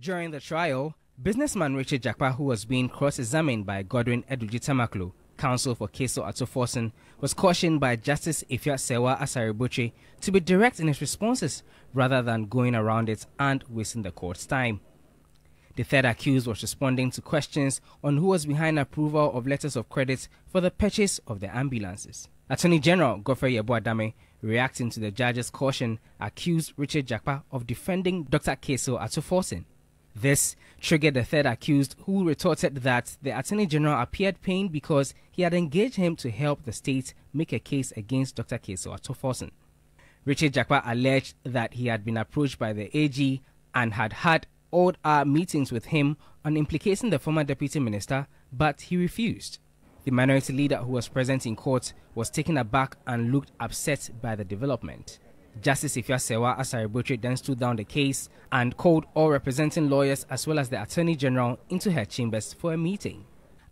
During the trial, businessman Richard Jakpa, who was being cross-examined by Godwin Edudzi Tamakloe, counsel for Cassiel Ato Forson, was cautioned by Justice Afia Serwah to be direct in his responses rather than going around it and wasting the court's time. The third accused was responding to questions on who was behind approval of letters of credit for the purchase of the ambulances. Attorney General Godfred Yeboah-Dame, reacting to the judge's caution, accused Richard Jakpa of defending Dr. Cassiel Ato Forson. This triggered the third accused, who retorted that the Attorney General appeared pained because he had engaged him to help the state make a case against Dr. Cassiel Ato Richard Jakpa alleged that he had been approached by the AG and had had odd hour meetings with him on implicating the former deputy minister, but he refused. The minority leader who was present in court was taken aback and looked upset by the development. Justice Afia Serwah Asare-Botwe then stood down the case and called all representing lawyers as well as the Attorney General into her chambers for a meeting.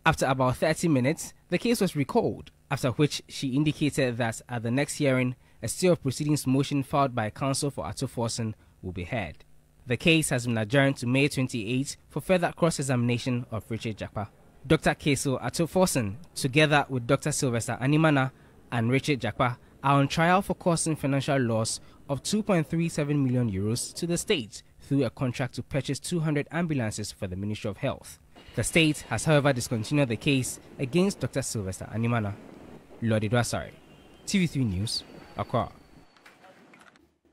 After about 30 minutes, the case was recalled, after which she indicated that at the next hearing, a stay of proceedings motion filed by counsel for Ato Forson will be heard. The case has been adjourned to May 28 for further cross-examination of Richard Jakpa. Dr. Cassiel Ato Forson, together with Dr. Sylvester Anemana and Richard Jakpa, are on trial for causing financial loss of 2.37 million euros to the state through a contract to purchase 200 ambulances for the Ministry of Health. The state has, however, discontinued the case against Dr. Sylvester Anemana. Lord Idwasari, TV3 News, Accra.